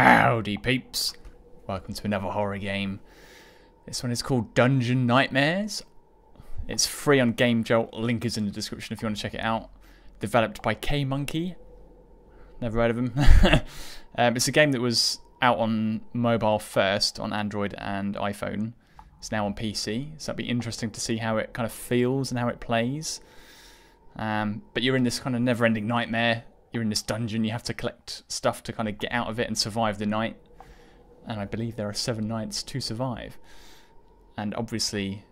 Howdy peeps! Welcome to another horror game. This one is called Dungeon Nightmares. It's free on Game Jolt. Link is in the description if you want to check it out. Developed by K Monkey. Never heard of him. um, it's a game that was out on mobile first on Android and iPhone. It's now on PC, so it'll be interesting to see how it kind of feels and how it plays. Um, but you're in this kind of never-ending nightmare. You're in this dungeon. You have to collect stuff to kind of get out of it and survive the night. And I believe there are seven nights to survive. And obviously,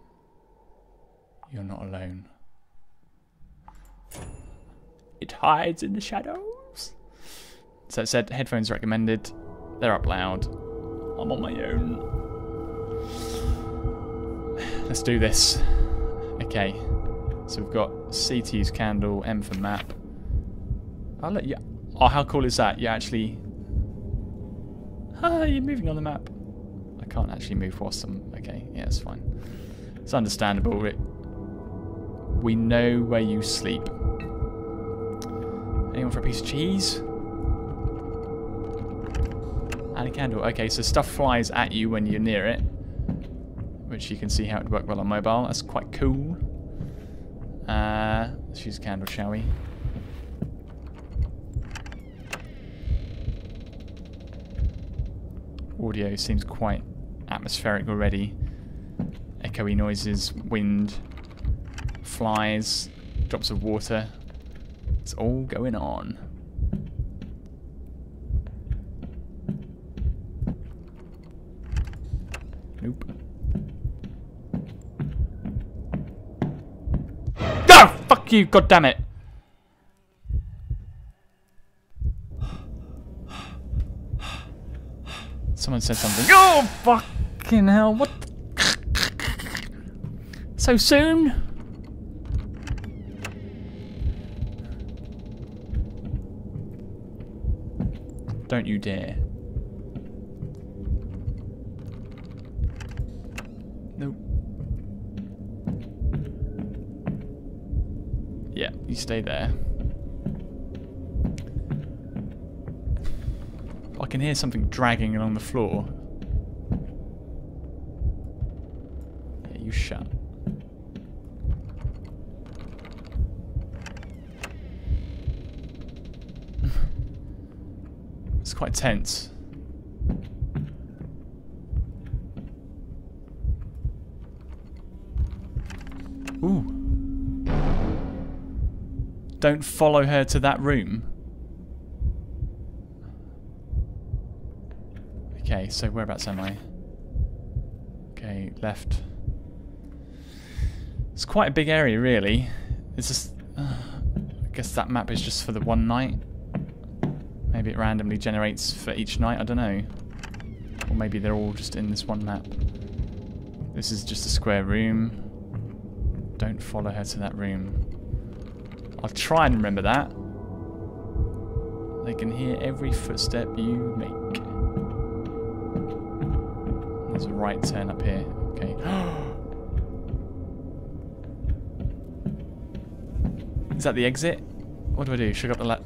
you're not alone. It hides in the shadows. So it said headphones recommended. They're up loud. I'm on my own. Let's do this. Okay. So we've got C to use candle, M for map. I'll let you. Oh, how cool is that? You actually. Ah, you're moving on the map. I can't actually move whilst I'm. Okay, yeah, it's fine. It's understandable. It, we know where you sleep. Anyone for a piece of cheese? And a candle. Okay, so stuff flies at you when you're near it. Which you can see how it would work well on mobile. That's quite cool. Uh, let's use a candle, shall we? Audio seems quite atmospheric already. Echoey noises, wind, flies, drops of water. It's all going on. Nope. Go! Fuck you, god damn it! Someone said something. Oh, fucking hell, what? So soon? Don't you dare. Nope. Yeah, you stay there. Can hear something dragging along the floor. Yeah, you shut. it's quite tense. Ooh. Don't follow her to that room. Okay, so whereabouts am I? Okay, left. It's quite a big area, really. It's just... Uh, I guess that map is just for the one night. Maybe it randomly generates for each night, I don't know. Or maybe they're all just in this one map. This is just a square room. Don't follow her to that room. I'll try and remember that. They can hear every footstep you make. There's a right turn up here. Okay. Is that the exit? What do I do? Should I go up the left?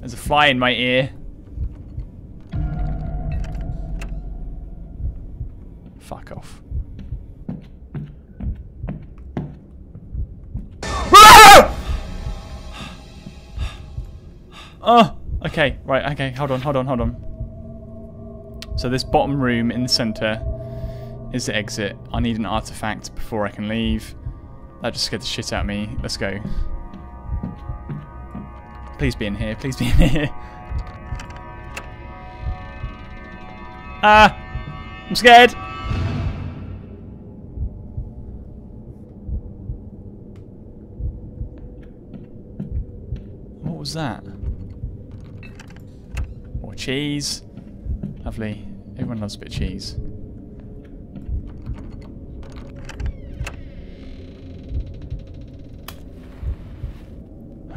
There's a fly in my ear. Fuck off. Oh, okay, right, okay, hold on, hold on, hold on. So this bottom room in the center is the exit. I need an artifact before I can leave. That just scared the shit out of me. Let's go. Please be in here, please be in here. Ah! I'm scared! What was that? Cheese. Lovely. Everyone loves a bit of cheese.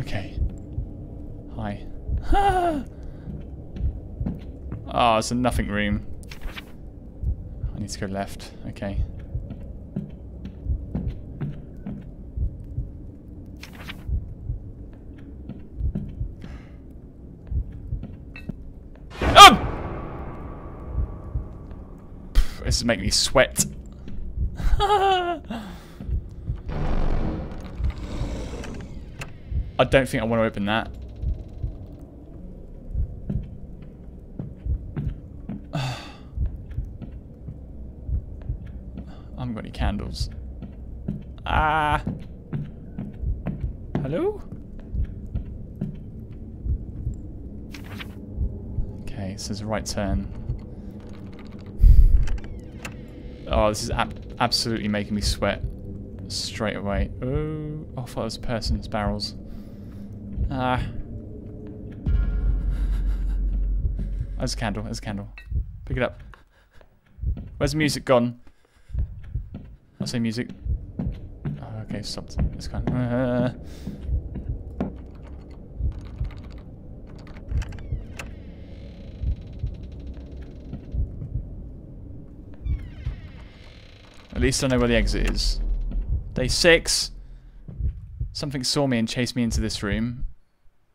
Okay. Hi. oh, it's a nothing room. I need to go left. Okay. Is making me sweat. I don't think I want to open that. I haven't got any candles. Ah. Hello? Okay, so there's a right turn. Oh, this is ab absolutely making me sweat straight away. Oh, I thought it was a person's barrels. Ah. There's a candle, there's a candle. Pick it up. Where's the music gone? I say music. Oh, okay, stopped. It's gone. Uh, At least I know where the exit is. Day six. Something saw me and chased me into this room.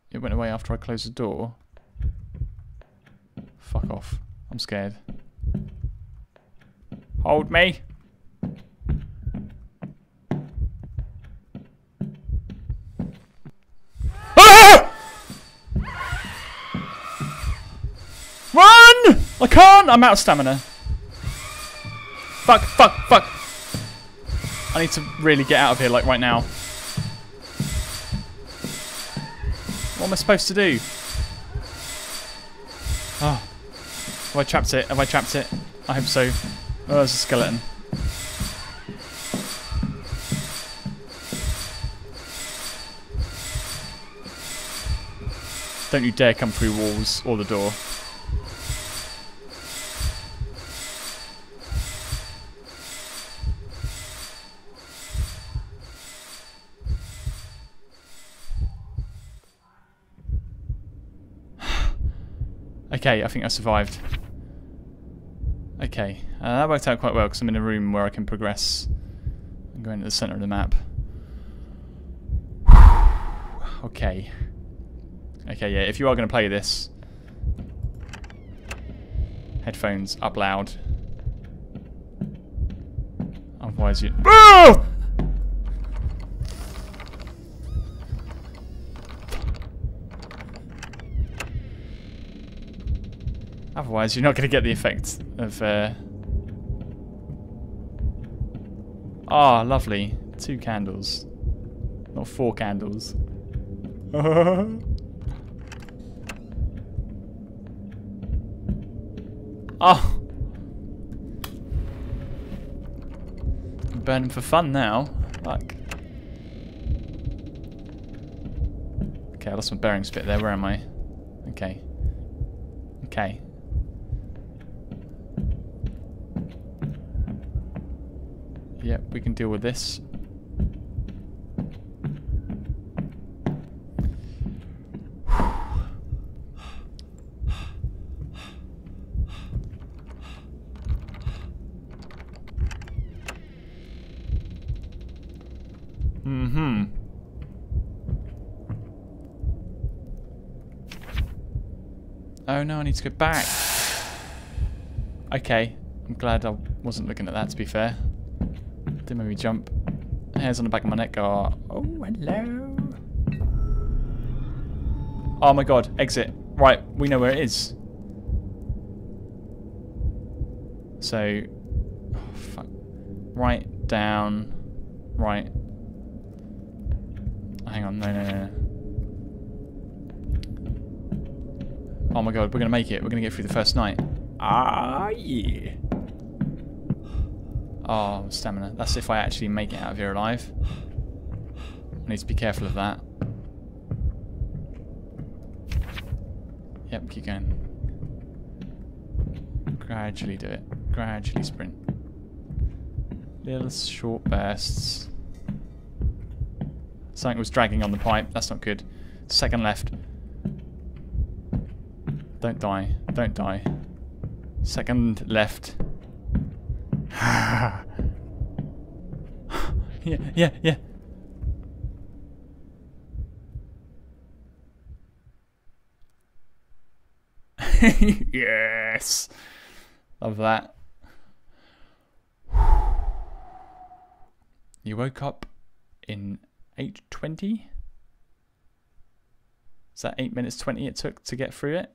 It went away after I closed the door. Fuck off. I'm scared. Hold me. Ah! Run! I can't! I'm out of stamina. Fuck, fuck, fuck. I need to really get out of here, like, right now. What am I supposed to do? Oh. Have I trapped it? Have I trapped it? I hope so. Oh, there's a skeleton. Don't you dare come through walls or the door. Okay, I think I survived. Okay, uh, that worked out quite well because I'm in a room where I can progress and go into the centre of the map. okay. Okay, yeah, if you are going to play this, headphones up loud. Otherwise you... Otherwise, you're not going to get the effect of... Uh... Ah, lovely. Two candles. Not four candles. oh! Burning for fun now. Fuck. Okay, I lost my bearings bit there. Where am I? Okay. Okay. Yep, we can deal with this. Mm-hmm. Oh no, I need to go back. Okay, I'm glad I wasn't looking at that to be fair. Didn't make me jump. Hairs on the back of my neck are... oh, hello. Oh my god, exit. Right, we know where it is. So, oh, fuck. Right, down, right. Hang on, no, no, no. Oh my god, we're gonna make it. We're gonna get through the first night. Ah, yeah. Oh, stamina. That's if I actually make it out of here alive. I need to be careful of that. Yep, keep going. Gradually do it. Gradually sprint. Little short bursts. Something was dragging on the pipe. That's not good. Second left. Don't die. Don't die. Second left yeah, yeah, yeah. yes. Love that. You woke up in 8.20? Is that 8 minutes 20 it took to get through it?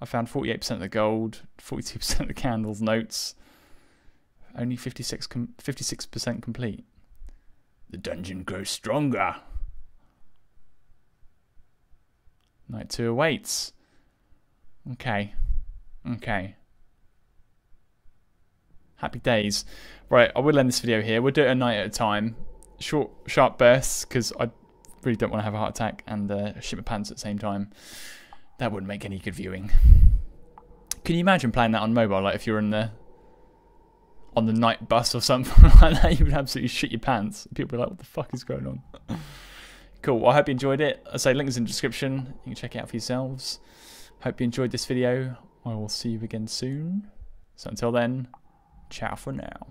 I found 48% of the gold, 42% of the candles, notes. Only 56 com 56% complete. The dungeon grows stronger. Night 2 awaits. Okay. Okay. Happy days. Right, I will end this video here. We'll do it a night at a time. Short, sharp bursts, because I really don't want to have a heart attack and uh, shit my pants at the same time. That wouldn't make any good viewing. Can you imagine playing that on mobile? Like if you're in the on the night bus or something like that, you would absolutely shit your pants. People are like, "What the fuck is going on?" cool. Well, I hope you enjoyed it. I say link is in the description. You can check it out for yourselves. Hope you enjoyed this video. I will see you again soon. So until then, ciao for now.